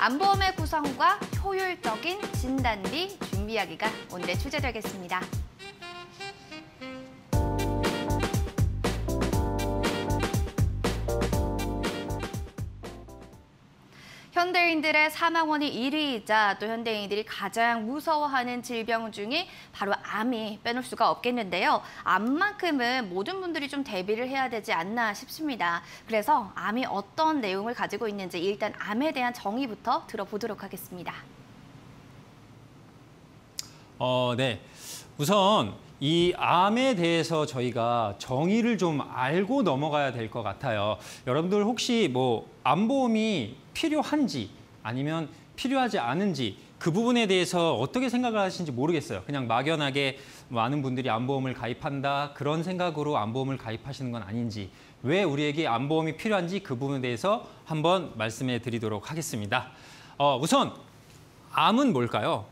암보험의 구성과 효율적인 진단비 준비하기가 오늘의 주제 되겠습니다. 현대인들의 사망원이 1위이자 또 현대인들이 가장 무서워하는 질병 중에 바로 암이 빼놓을 수가 없겠는데요. 암만큼은 모든 분들이 좀 대비를 해야 되지 않나 싶습니다. 그래서 암이 어떤 내용을 가지고 있는지 일단 암에 대한 정의부터 들어보도록 하겠습니다. 어, 네. 우선 이 암에 대해서 저희가 정의를 좀 알고 넘어가야 될 것 같아요. 여러분들 혹시 뭐 암보험이 필요한지 아니면 필요하지 않은지 그 부분에 대해서 어떻게 생각을 하시는지 모르겠어요. 그냥 막연하게 많은 분들이 암보험을 가입한다 그런 생각으로 암보험을 가입하시는 건 아닌지 왜 우리에게 암보험이 필요한지 그 부분에 대해서 한번 말씀해 드리도록 하겠습니다. 어, 우선 암은 뭘까요?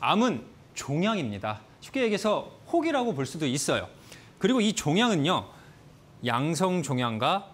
암은 종양입니다. 쉽게 얘기해서 혹이라고 볼 수도 있어요. 그리고 이 종양은요. 양성 종양과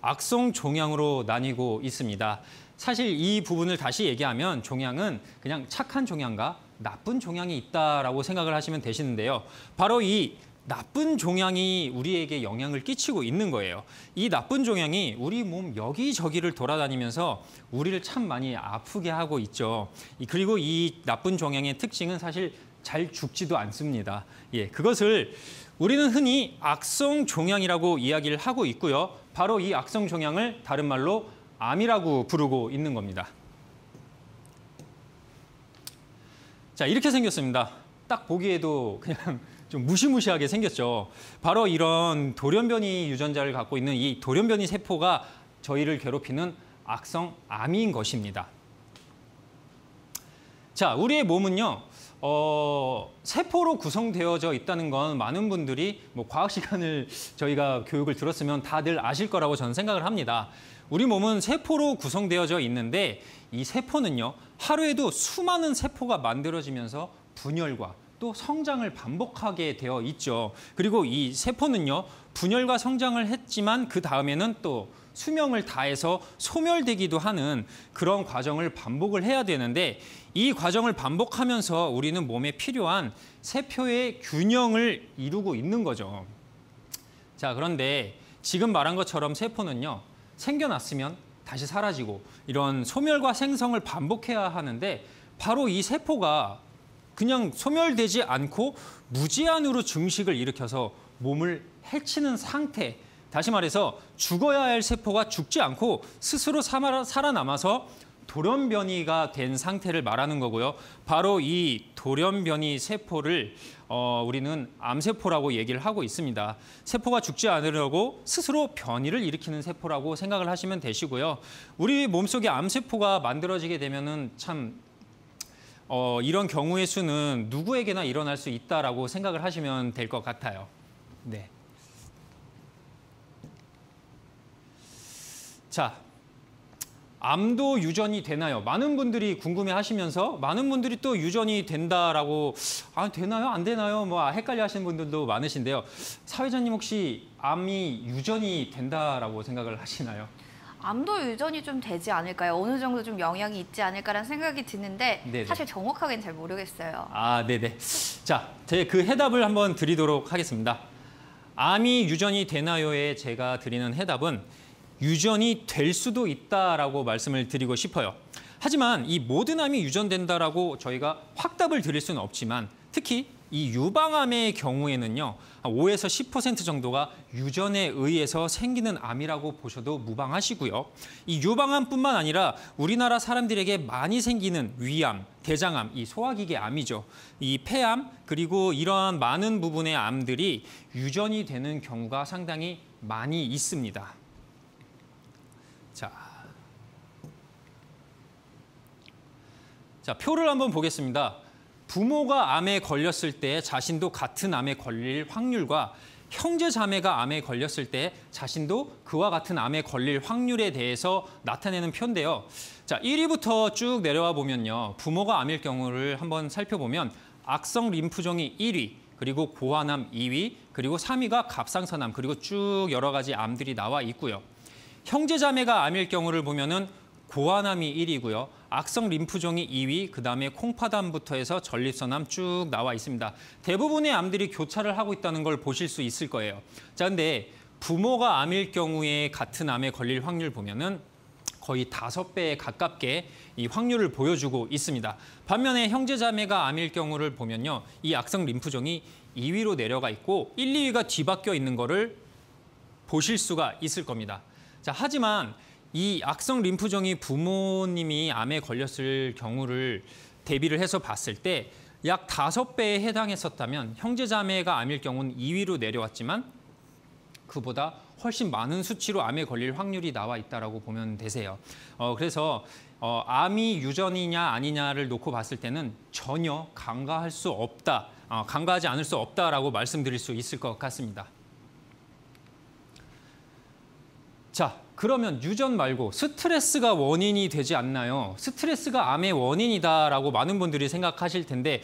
악성 종양으로 나뉘고 있습니다. 사실 이 부분을 다시 얘기하면 종양은 그냥 착한 종양과 나쁜 종양이 있다라고 생각을 하시면 되시는데요. 바로 이 나쁜 종양이 우리에게 영향을 끼치고 있는 거예요. 이 나쁜 종양이 우리 몸 여기저기를 돌아다니면서 우리를 참 많이 아프게 하고 있죠. 그리고 이 나쁜 종양의 특징은 사실 잘 죽지도 않습니다. 예, 그것을 우리는 흔히 악성 종양이라고 이야기를 하고 있고요. 바로 이 악성 종양을 다른 말로 암이라고 부르고 있는 겁니다. 자, 이렇게 생겼습니다. 딱 보기에도 그냥 좀 무시무시하게 생겼죠. 바로 이런 돌연변이 유전자를 갖고 있는 이 돌연변이 세포가 저희를 괴롭히는 악성 암인 것입니다. 자, 우리의 몸은요. 어, 세포로 구성되어져 있다는 건 많은 분들이 뭐 과학 시간을 저희가 교육을 들었으면 다들 아실 거라고 저는 생각을 합니다. 우리 몸은 세포로 구성되어져 있는데 이 세포는요 하루에도 수많은 세포가 만들어지면서 분열과 또 성장을 반복하게 되어 있죠. 그리고 이 세포는요 분열과 성장을 했지만 그 다음에는 또 수명을 다해서 소멸되기도 하는 그런 과정을 반복을 해야 되는데 이 과정을 반복하면서 우리는 몸에 필요한 세포의 균형을 이루고 있는 거죠. 자, 그런데 지금 말한 것처럼 세포는요. 생겨났으면 다시 사라지고 이런 소멸과 생성을 반복해야 하는데 바로 이 세포가 그냥 소멸되지 않고 무제한으로 증식을 일으켜서 몸을 해치는 상태 다시 말해서 죽어야 할 세포가 죽지 않고 스스로 살아남아서 돌연변이가 된 상태를 말하는 거고요. 바로 이 돌연변이 세포를 어, 우리는 암세포라고 얘기를 하고 있습니다. 세포가 죽지 않으려고 스스로 변이를 일으키는 세포라고 생각을 하시면 되시고요. 우리 몸속에 암세포가 만들어지게 되면은 참 어, 이런 경우의 수는 누구에게나 일어날 수 있다라고 생각을 하시면 될 것 같아요. 네. 자, 암도 유전이 되나요? 많은 분들이 궁금해 하시면서 많은 분들이 또 유전이 된다라고 아, 되나요? 안 되나요? 뭐 헷갈려 하시는 분들도 많으신데요. 사회자님 혹시 암이 유전이 된다라고 생각을 하시나요? 암도 유전이 좀 되지 않을까요? 어느 정도 좀 영향이 있지 않을까라는 생각이 드는데 네네. 사실 정확하게는 잘 모르겠어요. 아, 네네. 자, 제 그 해답을 한번 드리도록 하겠습니다. 암이 유전이 되나요에 제가 드리는 해답은 유전이 될 수도 있다라고 말씀을 드리고 싶어요. 하지만 이 모든 암이 유전된다라고 저희가 확답을 드릴 수는 없지만 특히 이 유방암의 경우에는요. 5에서 10% 정도가 유전에 의해서 생기는 암이라고 보셔도 무방하시고요. 이 유방암뿐만 아니라 우리나라 사람들에게 많이 생기는 위암, 대장암, 이 소화기계 암이죠. 이 폐암 그리고 이러한 많은 부분의 암들이 유전이 되는 경우가 상당히 많이 있습니다. 자, 자 표를 한번 보겠습니다. 부모가 암에 걸렸을 때 자신도 같은 암에 걸릴 확률과 형제 자매가 암에 걸렸을 때 자신도 그와 같은 암에 걸릴 확률에 대해서 나타내는 표인데요. 자, 1위부터 쭉 내려와 보면요. 부모가 암일 경우를 한번 살펴보면 악성 림프종이 1위, 그리고 고환암 2위, 그리고 3위가 갑상선암, 그리고 쭉 여러 가지 암들이 나와 있고요. 형제 자매가 암일 경우를 보면은 고환암이 1위고요. 악성 림프종이 2위, 그다음에 콩파담부터 해서 전립선암 쭉 나와 있습니다. 대부분의 암들이 교차를 하고 있다는 걸 보실 수 있을 거예요. 자, 근데 부모가 암일 경우에 같은 암에 걸릴 확률 보면은 거의 다섯 배에 가깝게 이 확률을 보여주고 있습니다. 반면에 형제자매가 암일 경우를 보면요. 이 악성 림프종이 2위로 내려가 있고 1, 2위가 뒤바뀌어 있는 거를 보실 수가 있을 겁니다. 자, 하지만 이 악성 림프종이 부모님이 암에 걸렸을 경우를 대비를 해서 봤을 때 약 다섯 배에 해당했었다면 형제자매가 암일 경우는 2위로 내려왔지만 그보다 훨씬 많은 수치로 암에 걸릴 확률이 나와 있다라고 보면 되세요. 어, 그래서 어, 암이 유전이냐 아니냐를 놓고 봤을 때는 전혀 간과할 수 없다, 어, 간과하지 않을 수 없다라고 말씀드릴 수 있을 것 같습니다. 자, 그러면 유전 말고 스트레스가 원인이 되지 않나요? 스트레스가 암의 원인이다라고 많은 분들이 생각하실 텐데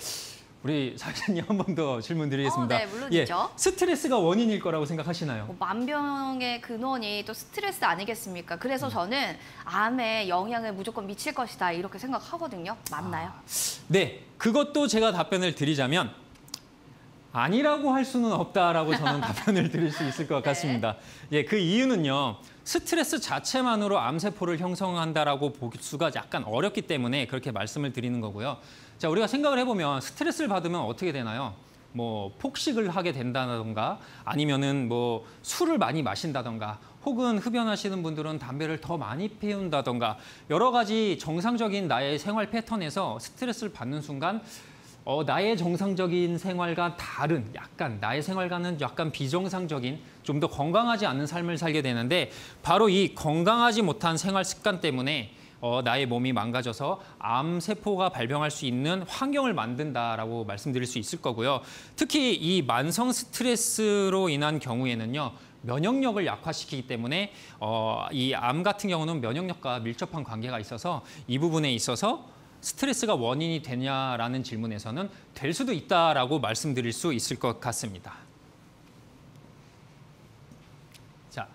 우리 사장님 한 번 더 질문 드리겠습니다. 어, 네, 물론이죠. 예, 스트레스가 원인일 거라고 생각하시나요? 뭐 만병의 근원이 또 스트레스 아니겠습니까? 그래서 저는 암에 영향을 무조건 미칠 것이다 이렇게 생각하거든요. 맞나요? 네, 그것도 제가 답변을 드리자면 아니라고 할 수는 없다라고 저는 답변을 드릴 수 있을 것 네. 같습니다. 예, 그 이유는요. 스트레스 자체만으로 암세포를 형성한다라고 볼 수가 약간 어렵기 때문에 그렇게 말씀을 드리는 거고요. 자, 우리가 생각을 해보면 스트레스를 받으면 어떻게 되나요? 뭐 폭식을 하게 된다던가 아니면은 뭐 술을 많이 마신다던가 혹은 흡연하시는 분들은 담배를 더 많이 피운다던가 여러 가지 정상적인 나의 생활 패턴에서 스트레스를 받는 순간 어, 나의 정상적인 생활과 다른 약간 나의 생활과는 약간 비정상적인 좀 더 건강하지 않은 삶을 살게 되는데 바로 이 건강하지 못한 생활 습관 때문에 어, 나의 몸이 망가져서 암 세포가 발병할 수 있는 환경을 만든다라고 말씀드릴 수 있을 거고요. 특히 이 만성 스트레스로 인한 경우에는요. 면역력을 약화시키기 때문에 어, 이 암 같은 경우는 면역력과 밀접한 관계가 있어서 이 부분에 있어서 스트레스가 원인이 되냐라는 질문에서는 될 수도 있다라고 말씀드릴 수 있을 것 같습니다. 자,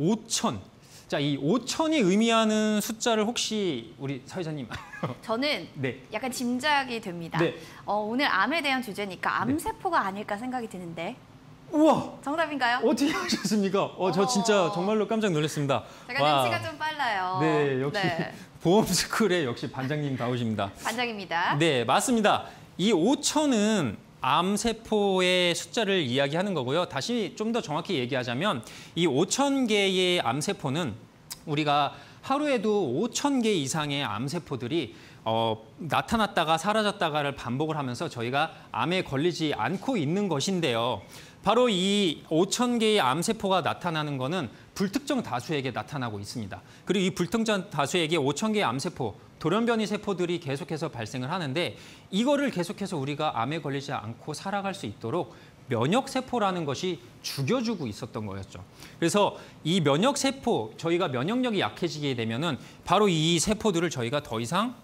5천. 자, 이 5천이 의미하는 숫자를 혹시 우리 사회자님 저는 네. 약간 짐작이 됩니다. 네. 어, 오늘 암에 대한 주제니까 암세포가 아닐까 생각이 드는데 우와! 정답인가요? 어떻게 하셨습니까? 어, 저 진짜 어. 정말로 깜짝 놀랐습니다. 제가 와. 눈치가 좀 빨라요. 네, 역시 네, 보험 스쿨의 역시 반장님 다우십니다. 반장입니다. 네, 맞습니다. 이 5천은 암세포의 숫자를 이야기하는 거고요. 다시 좀 더 정확히 얘기하자면 이 5천 개의 암세포는 우리가 하루에도 5천 개 이상의 암세포들이 어, 나타났다가 사라졌다가를 반복을 하면서 저희가 암에 걸리지 않고 있는 것인데요. 바로 이 5천 개의 암세포가 나타나는 것은 불특정 다수에게 나타나고 있습니다. 그리고 이 불특정 다수에게 5천 개의 암세포, 돌연변이 세포들이 계속해서 발생을 하는데 이거를 계속해서 우리가 암에 걸리지 않고 살아갈 수 있도록 면역 세포라는 것이 죽여주고 있었던 거였죠. 그래서 이 면역 세포, 저희가 면역력이 약해지게 되면 은 바로 이 세포들을 저희가 더 이상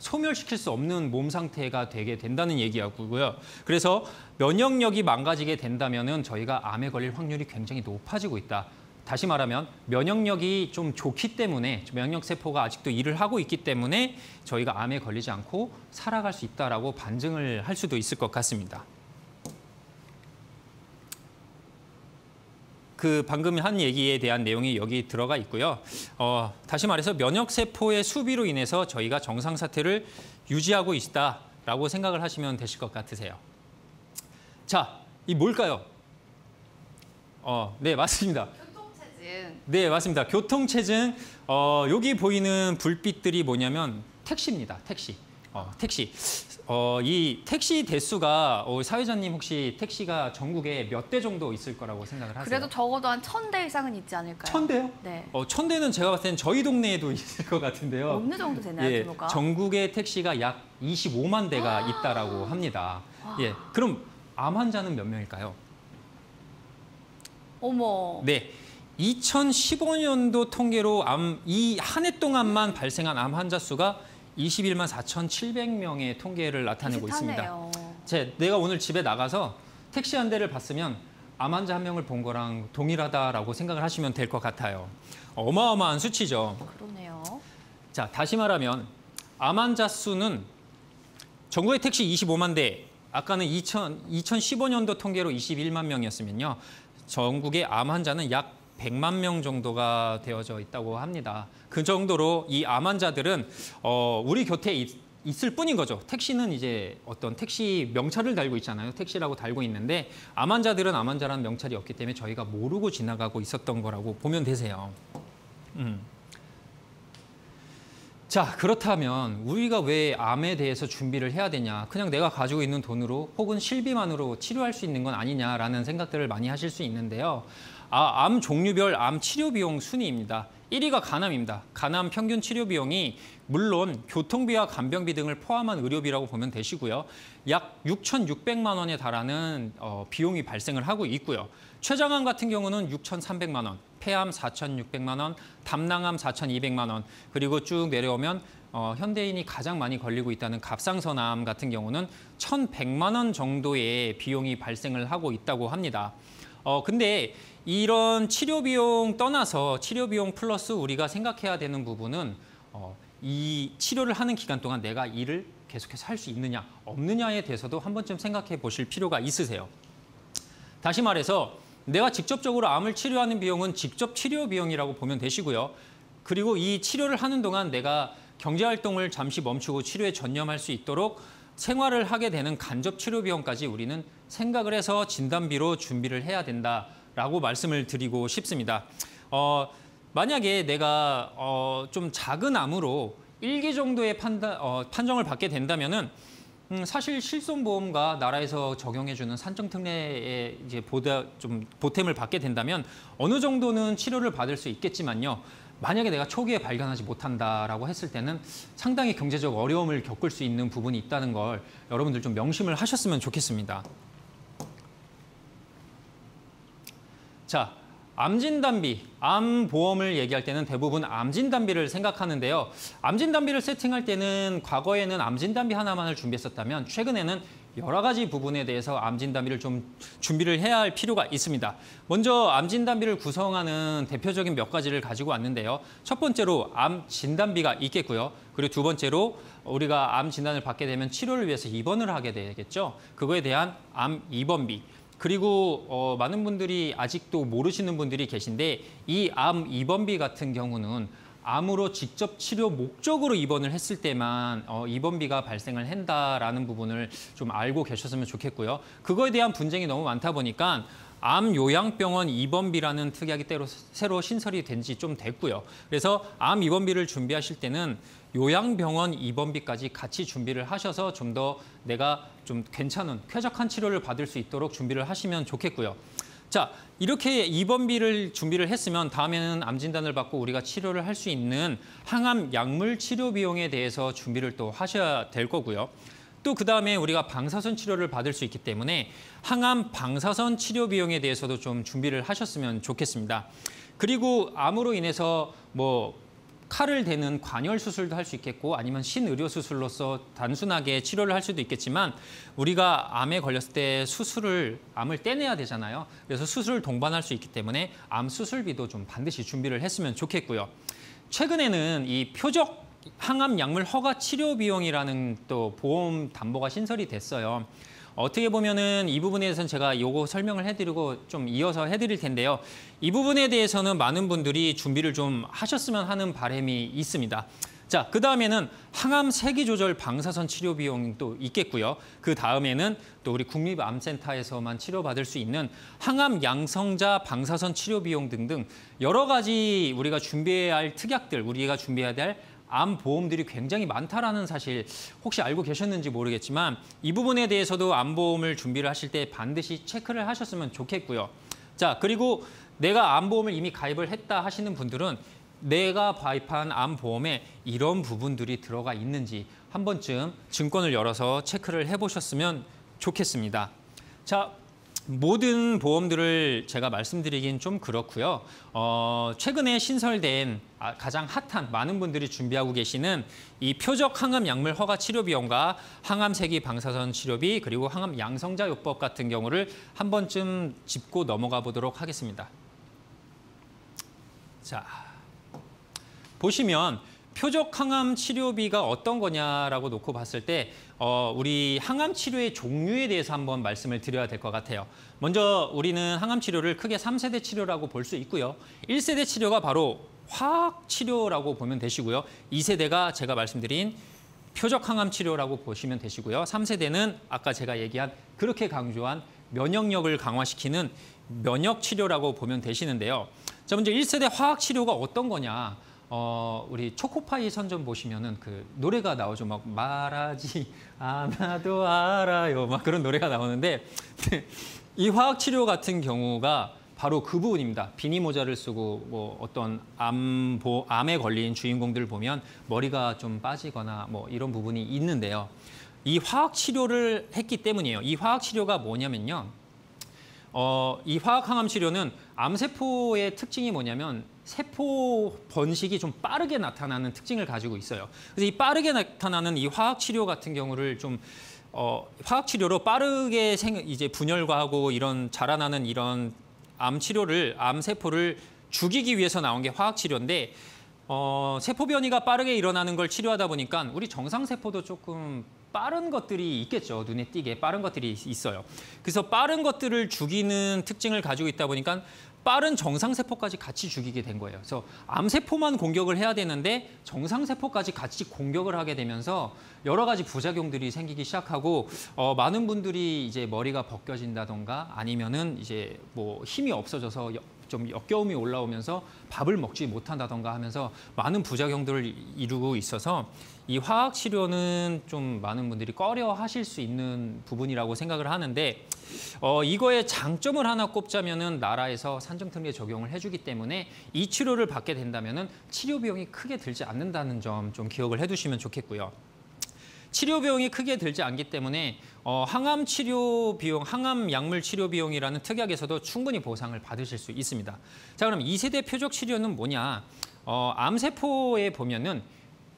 소멸시킬 수 없는 몸 상태가 되게 된다는 얘기하고요. 그래서 면역력이 망가지게 된다면 은 저희가 암에 걸릴 확률이 굉장히 높아지고 있다. 다시 말하면 면역력이 좀 좋기 때문에 면역 세포가 아직도 일을 하고 있기 때문에 저희가 암에 걸리지 않고 살아갈 수 있다라고 반증을 할 수도 있을 것 같습니다. 그 방금 한 얘기에 대한 내용이 여기 들어가 있고요. 어, 다시 말해서 면역 세포의 수비로 인해서 저희가 정상 사태를 유지하고 있다라고 생각을 하시면 되실 것 같으세요. 자, 이 뭘까요? 어, 네, 맞습니다. 교통체증. 네, 맞습니다. 교통 체증. 어, 여기 보이는 불빛들이 뭐냐면 택시입니다. 택시. 어, 택시. 어, 이 택시 대수가 어, 사회자님 혹시 택시가 전국에 몇 대 정도 있을 거라고 생각을 하세요? 그래도 적어도 한 천 대 이상은 있지 않을까요? 천 대요? 네. 어, 천 대는 제가 봤을 땐 저희 동네에도 있을 것 같은데요. 어느 정도 되나요, 예, 규모가? 전국의 택시가 약 25만 대가 있다라고 합니다. 예, 그럼 암 환자는 몇 명일까요? 어머. 네. 2015년도 통계로 암 이 한 해 동안만 발생한 암 환자 수가 21만 4,700명의 통계를 나타내고 있습니다. 비슷하네요. 제 내가 오늘 집에 나가서 택시 한 대를 봤으면 암 환자 한 명을 본 거랑 동일하다라고 생각을 하시면 될 것 같아요. 어마어마한 수치죠. 그러네요. 자, 다시 말하면 암 환자 수는 전국의 택시 25만 대, 아까는 2000, 2015년도 통계로 21만 명이었으면요. 전국의 암 환자는 약 100만 명 정도가 되어져 있다고 합니다. 그 정도로 이 암 환자들은 어, 우리 곁에 있, 있을 뿐인 거죠. 택시는 이제 어떤 택시 명찰을 달고 있잖아요. 택시라고 달고 있는데 암 환자들은 암 환자라는 명찰이 없기 때문에 저희가 모르고 지나가고 있었던 거라고 보면 되세요. 음. 자, 그렇다면 우리가 왜 암에 대해서 준비를 해야 되냐? 그냥 내가 가지고 있는 돈으로 혹은 실비만으로 치료할 수 있는 건 아니냐라는 생각들을 많이 하실 수 있는데요. 아, 암 종류별 암 치료 비용 순위입니다. 1위가 간암입니다. 간암 평균 치료 비용이 물론 교통비와 간병비 등을 포함한 의료비라고 보면 되시고요. 약 6,600만 원에 달하는 어, 비용이 발생을 하고 있고요. 췌장암 같은 경우는 6,300만 원, 폐암 4,600만 원, 담낭암 4,200만 원, 그리고 쭉 내려오면 어, 현대인이 가장 많이 걸리고 있다는 갑상선암 같은 경우는 1,100만 원 정도의 비용이 발생을 하고 있다고 합니다. 어, 근데 이런 치료 비용 떠나서 치료 비용 플러스 우리가 생각해야 되는 부분은 어, 이 치료를 하는 기간 동안 내가 일을 계속해서 할 수 있느냐 없느냐에 대해서도 한 번쯤 생각해 보실 필요가 있으세요. 다시 말해서 내가 직접적으로 암을 치료하는 비용은 직접 치료 비용이라고 보면 되시고요. 그리고 이 치료를 하는 동안 내가 경제 활동을 잠시 멈추고 치료에 전념할 수 있도록 생활을 하게 되는 간접 치료 비용까지 우리는 생각을 해서 진단비로 준비를 해야 된다 라고 말씀을 드리고 싶습니다. 어, 만약에 내가 어, 좀 작은 암으로 일기 정도의 판단, 어, 판정을 받게 된다면은 음, 사실 실손보험과 나라에서 적용해주는 산정특례에 이제 보다 좀 보탬을 받게 된다면 어느 정도는 치료를 받을 수 있겠지만요. 만약에 내가 초기에 발견하지 못한다라고 했을 때는 상당히 경제적 어려움을 겪을 수 있는 부분이 있다는 걸 여러분들 좀 명심을 하셨으면 좋겠습니다. 자, 암진단비, 암보험을 얘기할 때는 대부분 암진단비를 생각하는데요. 암진단비를 세팅할 때는 과거에는 암진단비 하나만을 준비했었다면 최근에는 여러 가지 부분에 대해서 암진단비를 좀 준비를 해야 할 필요가 있습니다. 먼저 암진단비를 구성하는 대표적인 몇 가지를 가지고 왔는데요. 첫 번째로 암진단비가 있겠고요. 그리고 두 번째로 우리가 암 진단을 받게 되면 치료를 위해서 입원을 하게 되겠죠. 그거에 대한 암 입원비. 그리고 어, 많은 분들이 아직도 모르시는 분들이 계신데 이 암 입원비 같은 경우는 암으로 직접 치료 목적으로 입원을 했을 때만 어, 입원비가 발생을 한다라는 부분을 좀 알고 계셨으면 좋겠고요. 그거에 대한 분쟁이 너무 많다 보니까 암 요양병원 입원비라는 특약이 때로 새로 신설이 된 지 좀 됐고요. 그래서 암 입원비를 준비하실 때는 요양병원 입원비까지 같이 준비를 하셔서 좀 더 내가 좀 괜찮은 쾌적한 치료를 받을 수 있도록 준비를 하시면 좋겠고요. 자, 이렇게 입원비를 준비를 했으면 다음에는 암 진단을 받고 우리가 치료를 할 수 있는 항암 약물 치료 비용에 대해서 준비를 또 하셔야 될 거고요. 또 그다음에 우리가 방사선 치료를 받을 수 있기 때문에 항암 방사선 치료 비용에 대해서도 좀 준비를 하셨으면 좋겠습니다. 그리고 암으로 인해서 뭐 칼을 대는 관열 수술도 할 수 있겠고 아니면 신의료 수술로서 단순하게 치료를 할 수도 있겠지만 우리가 암에 걸렸을 때 수술을 암을 떼내야 되잖아요. 그래서 수술을 동반할 수 있기 때문에 암 수술비도 좀 반드시 준비를 했으면 좋겠고요. 최근에는 이 표적 항암 약물 허가 치료 비용이라는 또 보험 담보가 신설이 됐어요. 어떻게 보면은 이 부분에 대해서는 제가 요거 설명을 해드리고 좀 이어서 해드릴 텐데요. 이 부분에 대해서는 많은 분들이 준비를 좀 하셨으면 하는 바람이 있습니다. 자, 그 다음에는 항암 세기 조절 방사선 치료 비용도 있겠고요. 그 다음에는 또 우리 국립암센터에서만 치료받을 수 있는 항암 양성자 방사선 치료 비용 등등 여러 가지 우리가 준비해야 할 특약들, 우리가 준비해야 될 암 보험들이 굉장히 많다라는 사실 혹시 알고 계셨는지 모르겠지만 이 부분에 대해서도 암 보험을 준비를 하실 때 반드시 체크를 하셨으면 좋겠고요. 자, 그리고 내가 암 보험을 이미 가입을 했다 하시는 분들은 내가 가입한 암 보험에 이런 부분들이 들어가 있는지 한 번쯤 증권을 열어서 체크를 해 보셨으면 좋겠습니다. 자, 모든 보험들을 제가 말씀드리긴 좀 그렇고요. 어, 최근에 신설된 아, 가장 핫한 많은 분들이 준비하고 계시는 이 표적 항암 약물 허가 치료 비용과 항암 세기 방사선 치료비 그리고 항암 양성자 요법 같은 경우를 한 번쯤 짚고 넘어가 보도록 하겠습니다. 자, 보시면 표적 항암 치료비가 어떤 거냐라고 놓고 봤을 때 어, 우리 항암 치료의 종류에 대해서 한번 말씀을 드려야 될 것 같아요. 먼저 우리는 항암 치료를 크게 3세대 치료라고 볼 수 있고요. 1세대 치료가 바로 화학 치료라고 보면 되시고요. 2세대가 제가 말씀드린 표적 항암 치료라고 보시면 되시고요. 3세대는 아까 제가 얘기한 그렇게 강조한 면역력을 강화시키는 면역 치료라고 보면 되시는데요. 자, 먼저 1세대 화학 치료가 어떤 거냐? 어, 우리 초코파이 선전 보시면은 그 노래가 나오죠. 막 말하지 않아도 알아요. 막 그런 노래가 나오는데 이 화학 치료 같은 경우가 바로 그 부분입니다. 비니 모자를 쓰고 뭐 어떤 암, 보, 암에 걸린 주인공들 보면 머리가 좀 빠지거나 뭐 이런 부분이 있는데요. 이 화학 치료를 했기 때문이에요. 이 화학 치료가 뭐냐면요. 어, 이 화학 항암 치료는 암세포의 특징이 뭐냐면 세포 번식이 좀 빠르게 나타나는 특징을 가지고 있어요. 그래서 이 빠르게 나타나는 이 화학 치료 같은 경우를 좀 어, 화학 치료로 빠르게 생, 이제 분열과하고 이런 자라나는 이런 암 치료를 암 세포를 죽이기 위해서 나온 게 화학 치료인데 어, 세포 변이가 빠르게 일어나는 걸 치료하다 보니까 우리 정상 세포도 조금 빠른 것들이 있겠죠. 눈에 띄게 빠른 것들이 있어요. 그래서 빠른 것들을 죽이는 특징을 가지고 있다 보니까 빠른 정상세포까지 같이 죽이게 된 거예요. 그래서 암세포만 공격을 해야 되는데 정상세포까지 같이 공격을 하게 되면서 여러 가지 부작용들이 생기기 시작하고 어, 많은 분들이 이제 머리가 벗겨진다던가 아니면은 이제 뭐 힘이 없어져서 여, 좀 역겨움이 올라오면서 밥을 먹지 못한다던가 하면서 많은 부작용들을 이루고 있어서 이 화학 치료는 좀 많은 분들이 꺼려 하실 수 있는 부분이라고 생각을 하는데 어, 이거의 장점을 하나 꼽자면은 나라에서 산정특례 적용을 해주기 때문에 이 치료를 받게 된다면은 치료 비용이 크게 들지 않는다는 점 좀 기억을 해두시면 좋겠고요. 치료 비용이 크게 들지 않기 때문에 어, 항암 치료 비용, 항암 약물 치료 비용이라는 특약에서도 충분히 보상을 받으실 수 있습니다. 자, 그럼 2세대 표적 치료는 뭐냐? 어, 암세포에 보면은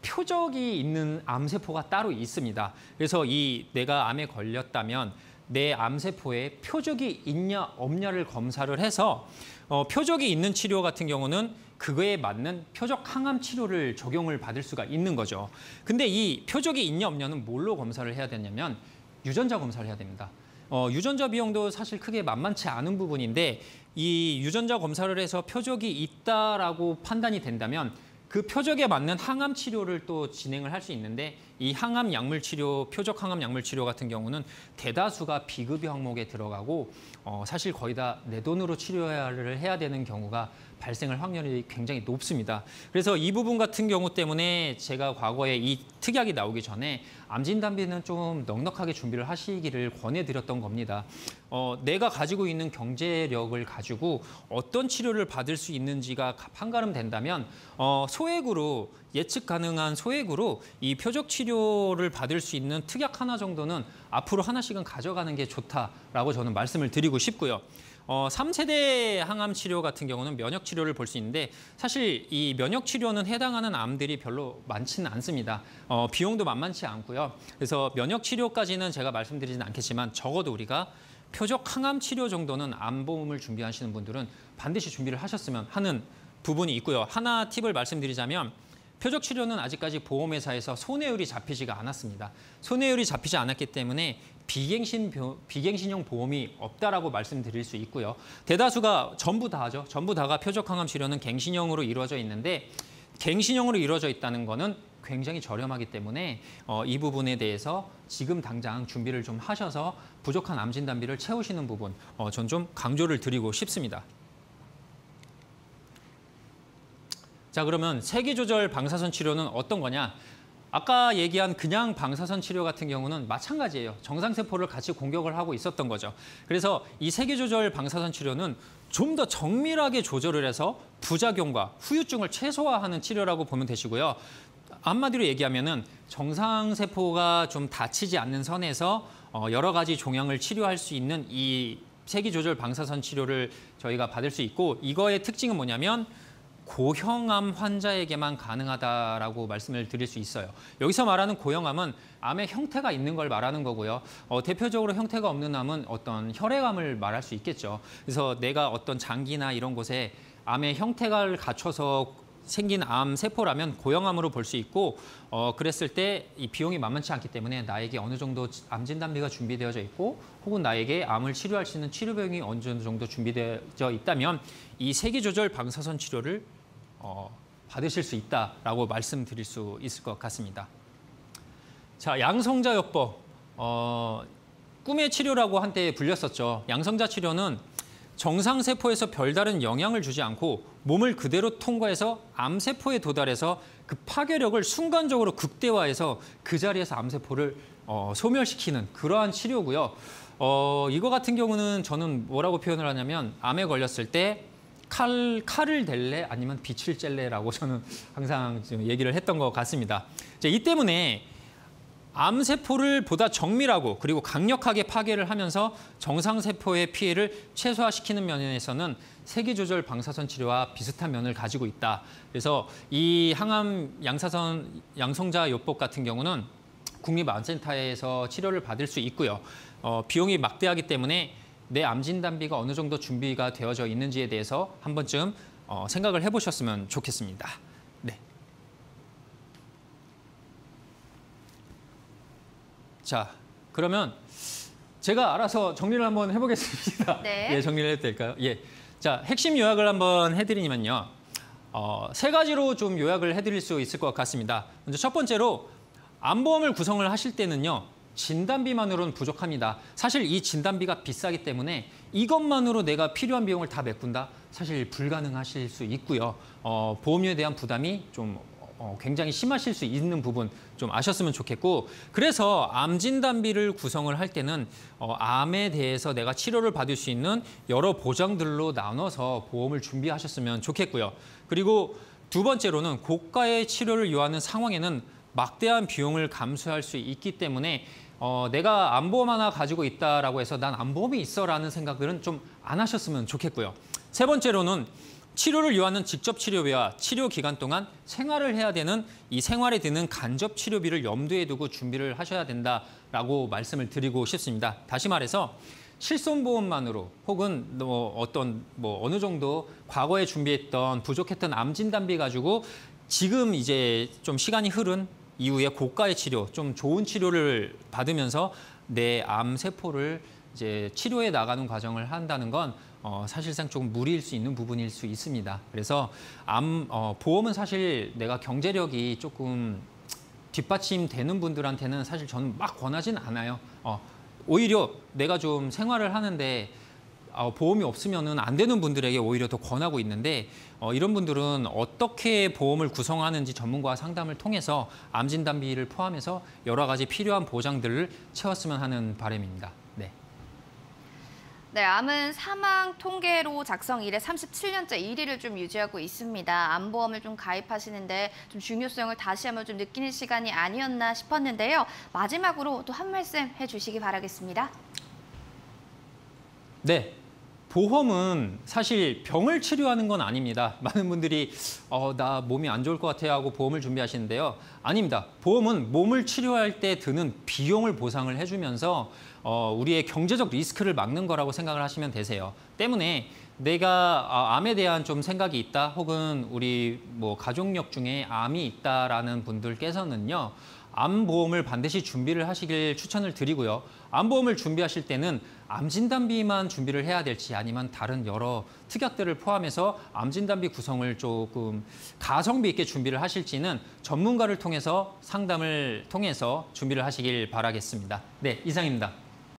표적이 있는 암세포가 따로 있습니다. 그래서 이 내가 암에 걸렸다면 내 암세포에 표적이 있냐 없냐를 검사를 해서 어, 표적이 있는 치료 같은 경우는 그거에 맞는 표적 항암 치료를 적용을 받을 수가 있는 거죠. 근데 이 표적이 있냐 없냐는 뭘로 검사를 해야 되냐면 유전자 검사를 해야 됩니다. 어, 유전자 비용도 사실 크게 만만치 않은 부분인데 이 유전자 검사를 해서 표적이 있다라고 판단이 된다면 그 표적에 맞는 항암 치료를 또 진행을 할 수 있는데 이 항암 약물 치료, 표적 항암 약물 치료 같은 경우는 대다수가 비급여 항목에 들어가고 어, 사실 거의 다 내 돈으로 치료를 해야 되는 경우가 발생할 확률이 굉장히 높습니다. 그래서 이 부분 같은 경우 때문에 제가 과거에 이 특약이 나오기 전에 암진단비는 좀 넉넉하게 준비를 하시기를 권해드렸던 겁니다. 어, 내가 가지고 있는 경제력을 가지고 어떤 치료를 받을 수 있는지가 판가름 된다면 어, 소액으로 예측 가능한 소액으로 이 표적 치료를 받을 수 있는 특약 하나 정도는 앞으로 하나씩은 가져가는 게 좋다라고 저는 말씀을 드리고 싶고요. 어, 3세대 항암 치료 같은 경우는 면역 치료를 볼 수 있는데 사실 이 면역 치료는 해당하는 암들이 별로 많지는 않습니다. 어, 비용도 만만치 않고요. 그래서 면역 치료까지는 제가 말씀드리진 않겠지만 적어도 우리가 표적 항암 치료 정도는 암보험을 준비하시는 분들은 반드시 준비를 하셨으면 하는 부분이 있고요. 하나 팁을 말씀드리자면 표적 치료는 아직까지 보험회사에서 손해율이 잡히지가 않았습니다. 손해율이 잡히지 않았기 때문에 비갱신 비갱신형 보험이 없다라고 말씀드릴 수 있고요. 대다수가 전부 다죠. 전부 다가 표적 항암 치료는 갱신형으로 이루어져 있는데 갱신형으로 이루어져 있다는 거는 굉장히 저렴하기 때문에 어, 이 부분에 대해서 지금 당장 준비를 좀 하셔서 부족한 암 진단비를 채우시는 부분 어, 전 좀 강조를 드리고 싶습니다. 자 그러면 세기 조절 방사선 치료는 어떤 거냐? 아까 얘기한 그냥 방사선 치료 같은 경우는 마찬가지예요. 정상세포를 같이 공격을 하고 있었던 거죠. 그래서 이 세기 조절 방사선 치료는 좀 더 정밀하게 조절을 해서 부작용과 후유증을 최소화하는 치료라고 보면 되시고요. 한마디로 얘기하면은 정상세포가 좀 다치지 않는 선에서 어, 여러 가지 종양을 치료할 수 있는 이 세기 조절 방사선 치료를 저희가 받을 수 있고 이거의 특징은 뭐냐면 고형암 환자에게만 가능하다라고 말씀을 드릴 수 있어요. 여기서 말하는 고형암은 암의 형태가 있는 걸 말하는 거고요. 어, 대표적으로 형태가 없는 암은 어떤 혈액암을 말할 수 있겠죠. 그래서 내가 어떤 장기나 이런 곳에 암의 형태가 갖춰서 생긴 암 세포라면 고형암으로 볼 수 있고 어, 그랬을 때 이 비용이 만만치 않기 때문에 나에게 어느 정도 암 진단비가 준비되어져 있고 혹은 나에게 암을 치료할 수 있는 치료 비용이 어느 정도 준비되어져 있다면 이 세기 조절 방사선 치료를 어, 받으실 수 있다라고 말씀드릴 수 있을 것 같습니다. 자, 양성자요법. 어, 꿈의 치료라고 한때 불렸었죠. 양성자 치료는 정상 세포에서 별다른 영향을 주지 않고 몸을 그대로 통과해서 암세포에 도달해서 그 파괴력을 순간적으로 극대화해서 그 자리에서 암세포를 어, 소멸시키는 그러한 치료고요. 어, 이거 같은 경우는 저는 뭐라고 표현을 하냐면 암에 걸렸을 때 칼, 칼을 댈래 아니면 빛을 쬐래라고 저는 항상 지금 얘기를 했던 것 같습니다. 이제 이 때문에 암세포를 보다 정밀하고 그리고 강력하게 파괴를 하면서 정상세포의 피해를 최소화시키는 면에서는 세기조절 방사선 치료와 비슷한 면을 가지고 있다. 그래서 이 항암 양사선 양성자 요법 같은 경우는 국립암센터에서 치료를 받을 수 있고요. 어, 비용이 막대하기 때문에 내 암 진단비가 어느 정도 준비가 되어져 있는지에 대해서 한 번쯤 어, 생각을 해보셨으면 좋겠습니다. 네. 자, 그러면 제가 알아서 정리를 한번 해보겠습니다. 네. 예, 정리를 해도 될까요? 예. 자, 핵심 요약을 한번 해드리면요. 어, 세 가지로 좀 요약을 해드릴 수 있을 것 같습니다. 먼저 첫 번째로 암보험을 구성을 하실 때는요. 진단비만으로는 부족합니다. 사실 이 진단비가 비싸기 때문에 이것만으로 내가 필요한 비용을 다 메꾼다? 사실 불가능하실 수 있고요. 어, 보험료에 대한 부담이 좀 어, 굉장히 심하실 수 있는 부분 좀 아셨으면 좋겠고 그래서 암 진단비를 구성을 할 때는 어, 암에 대해서 내가 치료를 받을 수 있는 여러 보장들로 나눠서 보험을 준비하셨으면 좋겠고요. 그리고 두 번째로는 고가의 치료를 요하는 상황에는 막대한 비용을 감수할 수 있기 때문에 어, 내가 암보험 하나 가지고 있다라고 해서 난 암보험이 있어라는 생각들은 좀 안 하셨으면 좋겠고요. 세 번째로는 치료를 요하는 직접 치료비와 치료 기간 동안 생활을 해야 되는 이 생활에 드는 간접 치료비를 염두에 두고 준비를 하셔야 된다라고 말씀을 드리고 싶습니다. 다시 말해서 실손보험만으로 혹은 뭐 어떤 뭐 어느 정도 과거에 준비했던 부족했던 암 진단비 가지고 지금 이제 좀 시간이 흐른 이후에 고가의 치료, 좀 좋은 치료를 받으면서 내 암 세포를 이제 치료해 나가는 과정을 한다는 건 어, 사실상 조금 무리일 수 있는 부분일 수 있습니다. 그래서 암 어, 보험은 사실 내가 경제력이 조금 뒷받침되는 분들한테는 사실 저는 막 권하진 않아요. 어, 오히려 내가 좀 생활을 하는데 어, 보험이 없으면은 안 되는 분들에게 오히려 더 권하고 있는데 어, 이런 분들은 어떻게 보험을 구성하는지 전문가와 상담을 통해서 암 진단비를 포함해서 여러 가지 필요한 보장들을 채웠으면 하는 바람입니다. 네. 네, 암은 사망 통계로 작성 이래 37년째 1위를 좀 유지하고 있습니다. 암보험을 좀 가입하시는데 좀 중요성을 다시 한번 좀 느끼는 시간이 아니었나 싶었는데요. 마지막으로 또 한 말씀 해주시기 바라겠습니다. 네. 보험은 사실 병을 치료하는 건 아닙니다. 많은 분들이 어, 나 몸이 안 좋을 것 같아요 하고 보험을 준비하시는데요. 아닙니다. 보험은 몸을 치료할 때 드는 비용을 보상을 해주면서 어, 우리의 경제적 리스크를 막는 거라고 생각을 하시면 되세요. 때문에 내가 아, 암에 대한 좀 생각이 있다 혹은 우리 뭐 가족력 중에 암이 있다라는 분들께서는요. 암보험을 반드시 준비를 하시길 추천을 드리고요. 암보험을 준비하실 때는 암진단비만 준비를 해야 될지 아니면 다른 여러 특약들을 포함해서 암진단비 구성을 조금 가성비 있게 준비를 하실지는 전문가를 통해서 상담을 통해서 준비를 하시길 바라겠습니다. 네, 이상입니다.